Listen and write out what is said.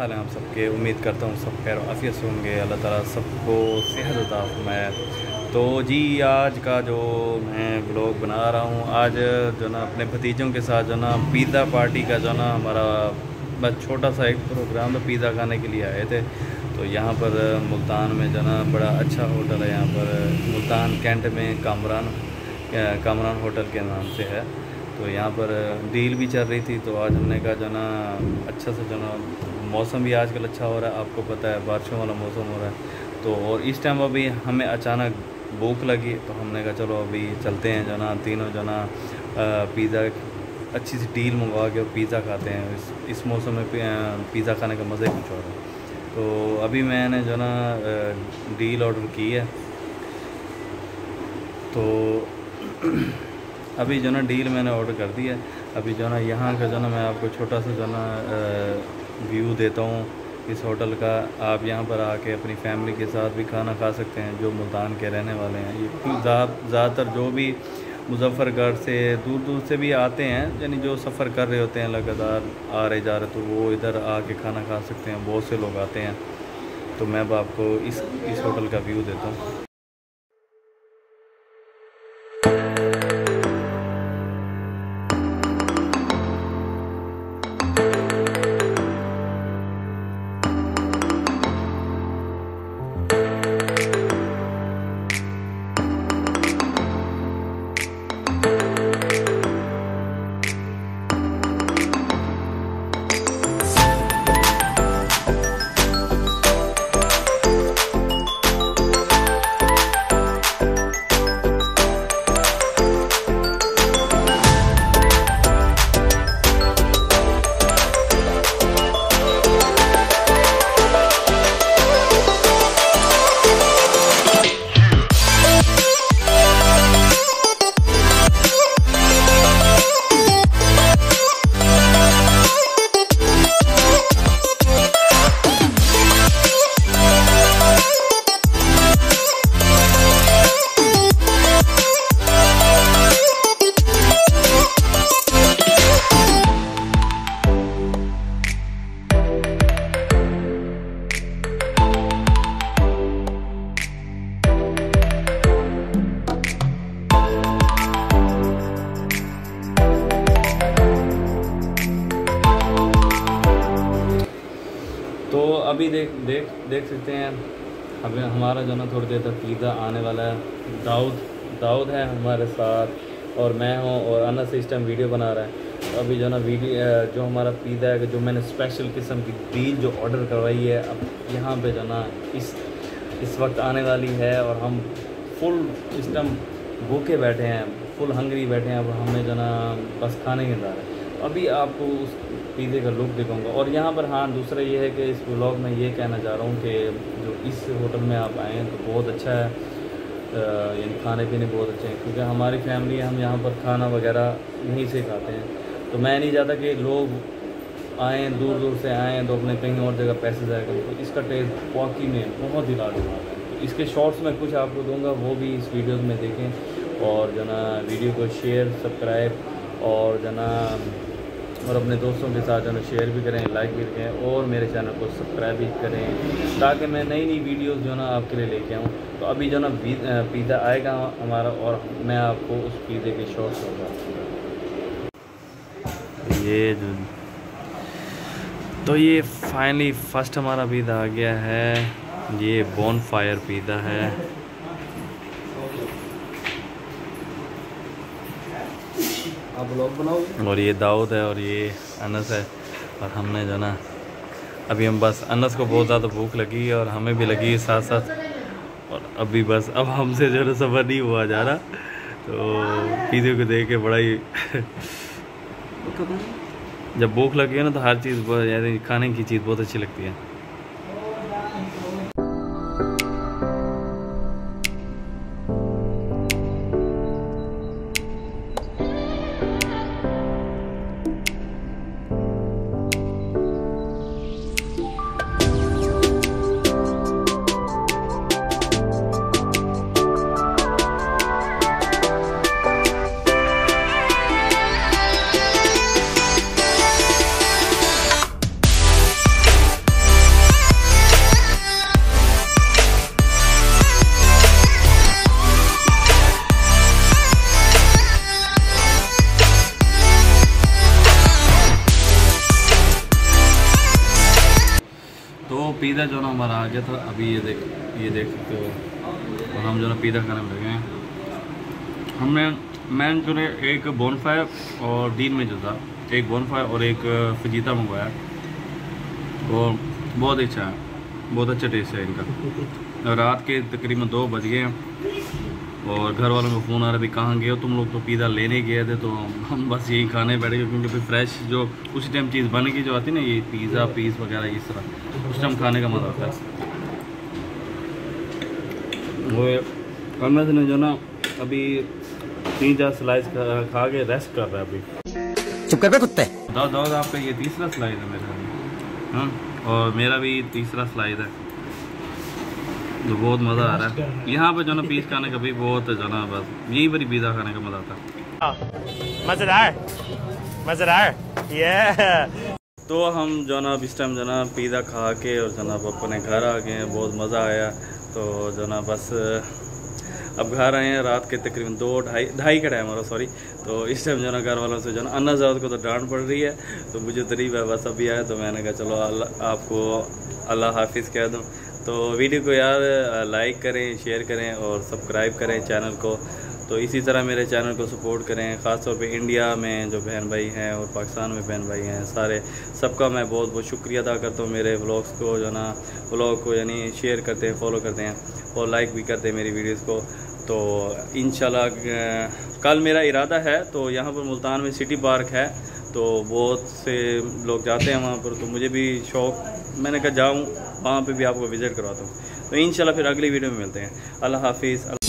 हाल हैं आप सबके। उम्मीद करता हूँ सब खैर आफियत होंगे। अल्लाह ताला सबको सेहत अता फरमाए। तो जी, आज का जो मैं ब्लॉग बना रहा हूँ, आज जो ना, अपने भतीजों के साथ जो ना पिज़्ज़ा पार्टी का जो ना, हमारा बस छोटा सा एक प्रोग्राम था पिज़्ज़ा खाने के लिए आए थे। तो यहाँ पर मुल्तान में जो ना, बड़ा अच्छा होटल है यहाँ पर। मुल्तान कैंट में कामरान कामरान होटल के नाम से है। तो यहाँ पर डील भी चल रही थी तो आज हमने कहा जो ना अच्छा से जो ना मौसम भी आजकल अच्छा हो रहा है, आपको पता है, बारिशों वाला मौसम हो रहा है। तो और इस टाइम अभी हमें अचानक भूख लगी तो हमने कहा चलो अभी चलते हैं जो ना तीनों जो ना पिज़्ज़ा अच्छी सी डील मंगवा के पिज़्ज़ा खाते हैं। इस इस मौसम में पिज़्ज़ा खाने का मज़ा ही कुछ और है। तो अभी मैंने जो ना डील ऑर्डर की है। तो अभी जो ना डील मैंने ऑर्डर कर दी है। अभी जो ना यहाँ का जो ना मैं आपको छोटा सा जो ना व्यू देता हूँ इस होटल का। आप यहाँ पर आके अपनी फैमिली के साथ भी खाना खा सकते हैं, जो मुल्तान के रहने वाले हैं। ये ज़्यादातर जो भी मुजफ़रगढ़ से दूर दूर से भी आते हैं, यानी जो सफ़र कर रहे होते हैं, लगातार आ रहे जा रहे तो वो इधर आके खाना खा सकते हैं। बहुत से लोग आते हैं। तो मैं अब आपको इस इस होटल का व्यू देता हूँ। अभी देख देख देख सकते हैं। हमें हमारा जो ना थोड़ी देर तक पिज़्ज़ा आने वाला है। दाऊद दाऊद है हमारे साथ और मैं हूँ और अनस इस टाइम वीडियो बना रहा है। तो अभी जो ना वीडियो जो हमारा पिज़्ज़ा है, जो मैंने स्पेशल किस्म की डील जो ऑर्डर करवाई है, अब यहाँ पे जो ना इस इस वक्त आने वाली है और हम फुल इस टाइम भूखे बैठे हैं फुल हंगरी बैठे हैं। अब हमें जो ना बस खाने के अंदर है। अभी आपको उस पिज़्ज़े का लुक दिखाऊँगा। और यहाँ पर हाँ दूसरा ये है कि इस ब्लॉग में ये कहना चाह रहा हूँ कि जो इस होटल में आप आएँ तो बहुत अच्छा है। यानी खाने पीने बहुत अच्छे हैं, क्योंकि हमारी फैमिली हम यहाँ पर खाना वगैरह यहीं से खाते हैं। तो मैं नहीं चाहता कि लोग आएँ दूर दूर से आएँ तो अपने कहीं और जगह पैसे ज़ाया करें। तो इसका टेस्ट वाकई में बहुत ही लाजवाब है। तो इसके शॉर्ट्स में कुछ आपको दूँगा, वो भी इस वीडियो में देखें। और जो ना वीडियो को शेयर सब्सक्राइब और जो ना और अपने दोस्तों के साथ जो है शेयर भी करें लाइक भी करें और मेरे चैनल को सब्सक्राइब भी करें ताकि मैं नई नई वीडियोस जो ना आपके लिए लेके आऊँ। तो अभी जो ना पिज़्ज़ा आएगा हमारा और मैं आपको उस पिज़्ज़े के शॉर्ट्स होगा ये जो तो ये फाइनली फ़र्स्ट हमारा पिज़्ज़ा आ गया है। ये बोन फायर पिज़्ज़ा है। आप ब्लॉग बनाओगे? और ये दाऊद है और ये अनस है और हमने जो ना अभी हम बस अनस को बहुत ज़्यादा भूख लगी है और हमें भी लगी है साथ साथ। और अभी बस अब हमसे जो है सफ़र नहीं हुआ जा रहा। तो पिज़्ज़े को देख के बड़ा ही जब भूख लगी है ना तो हर चीज़ यानी खाने की चीज़ बहुत अच्छी लगती है। पिज़्ज़ा जो ना हमारा आ गया था अभी ये देख ये देख सकते हो। और हम जो ना पिज़्ज़ा खाने में लगे हैं। हमने मैंने जो है एक बोनफायर और दिन में जो था एक बोनफायर और एक फजीता मंगवाया। और बहुत अच्छा है बहुत अच्छा टेस्ट है इनका। रात के तकरीबन दो बज गए हैं। और घर वालों को फ़ोन आ रहा भी कहाँ गए हो? तुम लोग तो पिज़्ज़ा लेने गए थे तो हम बस यही खाने बैठे गए क्योंकि फिर फ्रेश जो उसी टाइम चीज़ बन की जो आती है ना ये पिज़्ज़ा पीस वगैरह इस तरह। उस टाइम खाने का मज़ा आता है। वो अनस ने जो ना अभी तीन चार स्लाइस खा, के रेस्ट कर रहा है अभी। चुप कर कुत्ते। दाऊद दाऊद आपका ये तीसरा स्लाइड है मेरे। हाँ और मेरा भी तीसरा स्लाइड है। तो बहुत मज़ा आ रहा है। यहाँ पे जो ना पीस खाने का भी बहुत जो ना बस यही बड़ी पिज़्ज़ा खाने का मज़ा आता है। मज़ेदार मज़ेदार ये तो हम जो ना इस टाइम जो ना पिज़्ज़ा खा के और जो ना अपने घर आ गए हैं, बहुत मज़ा आया। तो जो ना बस, अब घर आए हैं रात के तकरीबन दो ढाई ढाई का टाइम हो रहा सॉरी तो इस टाइम जो ना घर वालों से जो ना अन्ना ज़्यादा को तो डांट पड़ रही है तो मुझे तरीब है बस अभी आया तो मैंने कहा चलो अल्लाह आपको अल्लाह हाफिज़ कह दूँ। तो वीडियो को यार लाइक करें शेयर करें और सब्सक्राइब करें चैनल को। तो इसी तरह मेरे चैनल को सपोर्ट करें, ख़ासतौर पे इंडिया में जो बहन भाई हैं और पाकिस्तान में बहन भाई हैं, सारे, सबका मैं बहुत बहुत शुक्रिया अदा करता हूँ मेरे व्लॉग्स को, जो ना व्लॉग को, यानी शेयर करते हैं फॉलो करते हैं और लाइक भी करते हैं मेरी वीडियोज़ को। तो इन कल मेरा इरादा है तो यहाँ पर मुल्तान में सिटी पार्क है तो बहुत से लोग जाते हैं वहाँ पर तो मुझे भी शौक़, मैंने कहा जाऊँ, वहाँ पे भी आपको विज़िट करवाता हूँ। तो इन फिर अगली वीडियो में मिलते हैं। अल्लाह हाफिज़